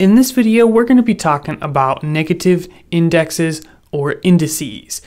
In this video, we're going to be talking about negative indexes or indices.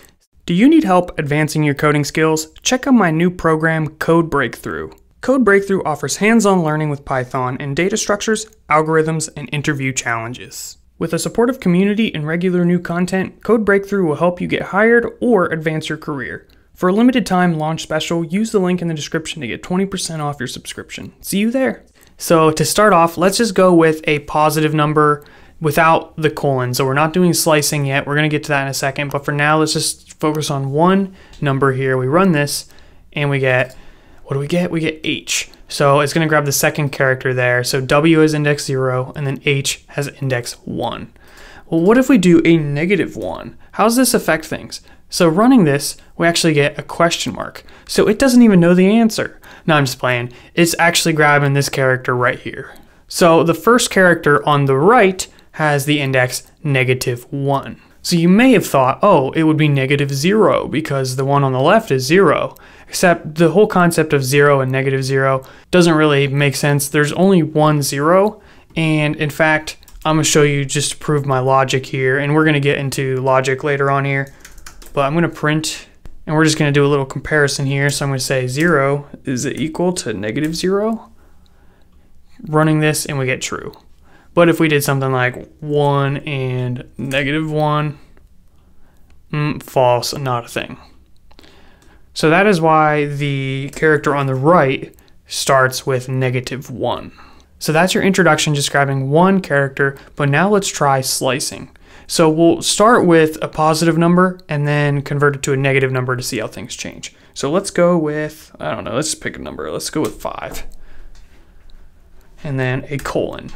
Do you need help advancing your coding skills? Check out my new program, Code Breakthrough. Code Breakthrough offers hands-on learning with Python and data structures, algorithms, and interview challenges. With a supportive community and regular new content, Code Breakthrough will help you get hired or advance your career. For a limited time launch special, use the link in the description to get 20% off your subscription. See you there. So to start off, let's just go with a positive number without the colon. So we're not doing slicing yet. We're going to get to that in a second. But for now, let's just focus on one number here. We run this and we get, what do we get? We get H. So it's going to grab the second character there. So W is index 0 and then H has index 1. Well, what if we do a negative 1? How does this affect things? So running this, we actually get a question mark. So it doesn't even know the answer. No, I'm just playing. It's actually grabbing this character right here. So the first character on the right has the index negative 1. So you may have thought, oh, it would be negative 0 because the one on the left is 0. Except the whole concept of 0 and negative 0 doesn't really make sense. There's only one 0. And in fact, I'm to show you just to prove my logic here. And we're going to get into logic later on here. But I'm going to print and we're just going to do a little comparison here. So I'm going to say 0 is equal to negative 0. Running this and we get true. But if we did something like 1 and negative 1, mm, false, not a thing. So that is why the character on the right starts with negative 1. So that's your introduction describing one character, but now let's try slicing. So we'll start with a positive number and then convert it to a negative number to see how things change. So let's go with, I don't know, let's pick a number. Let's go with 5. And then a colon.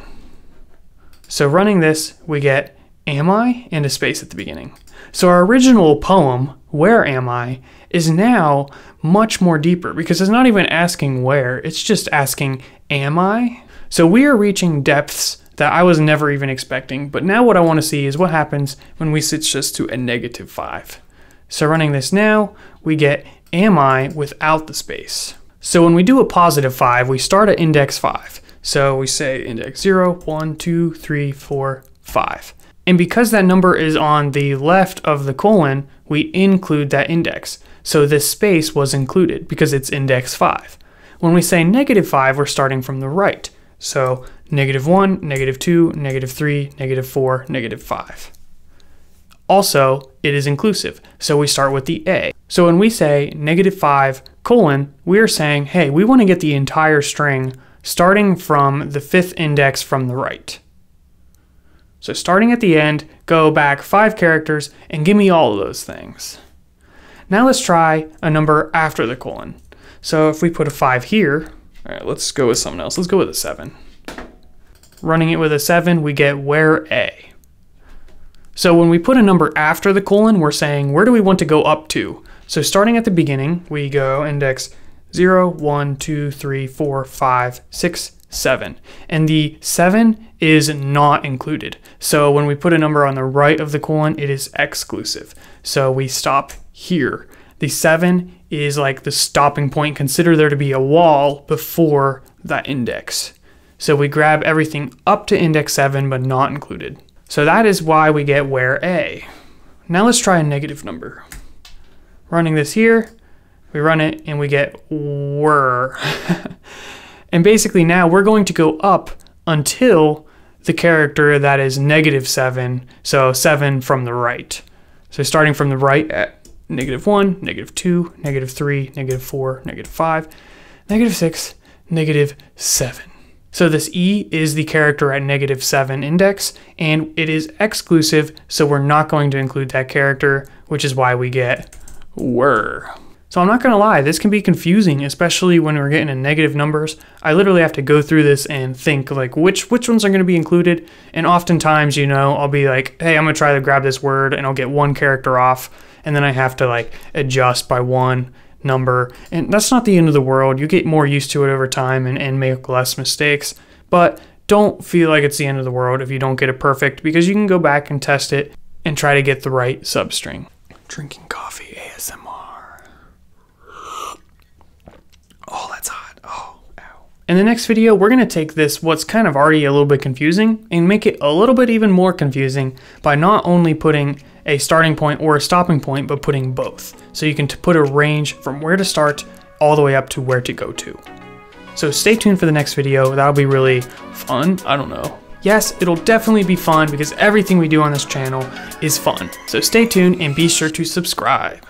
So running this, we get am I and a space at the beginning. So our original poem, Where Am I, is now much more deeper because it's not even asking where, it's just asking am I? So we are reaching depths that I was never even expecting. But now what I want to see is what happens when we switch this to a negative 5. So running this now, we get am I without the space. So when we do a positive 5, we start at index 5. So we say index 0, 1, 2, 3, 4, 5. And because that number is on the left of the colon, we include that index. So this space was included because it's index 5. When we say negative 5, we're starting from the right. So negative 1, negative 2, negative 3, negative 4, negative 5. Also, it is inclusive, so we start with the A. So when we say negative 5 colon, we are saying, hey, we want to get the entire string starting from the fifth index from the right. So starting at the end, go back five characters and give me all of those things. Now let's try a number after the colon. So if we put a 5 here, all right, let's go with something else. Let's go with a 7. Running it with a 7, we get where A. So when we put a number after the colon, we're saying where do we want to go up to? So starting at the beginning, we go index 0, 1, 2, 3, 4, 5, 6, 7. And the 7 is not included. So when we put a number on the right of the colon, it is exclusive. So we stop here. The 7 is like the stopping point. Consider there to be a wall before that index. So we grab everything up to index 7 but not included. So that is why we get where A. Now let's try a negative number. Running this here, we run it and we get were. and basically now we're going to go up until the character that is negative 7, so 7 from the right. So starting from the right at negative 1, negative 2, negative 3, negative 4, negative 5, negative 6, negative 7. So this E is the character at negative 7 index, and it is exclusive, so we're not going to include that character, which is why we get were. So I'm not going to lie, this can be confusing, especially when we're getting in negative numbers. I literally have to go through this and think like which which ones are going to be included. And oftentimes, you know, I'll be like, hey, I'm going to try to grab this word and I'll get one character off and then I have to like adjust by one number. And that's not the end of the world. You get more used to it over time and, and make less mistakes. But don't feel like it's the end of the world if you don't get it perfect because you can go back and test it and try to get the right substring. Drinking coffee ASMR. Oh, that's hot. Oh, ow, In the next video, we're going to take this, what's kind of already a little bit confusing, and make it a little bit even more confusing by not only putting a starting point or a stopping point, but putting both. So you can put a range from where to start all the way up to where to go to. So stay tuned for the next video, that'll be really fun, I don't know. Yes, it'll definitely be fun because everything we do on this channel is fun. So stay tuned and be sure to subscribe.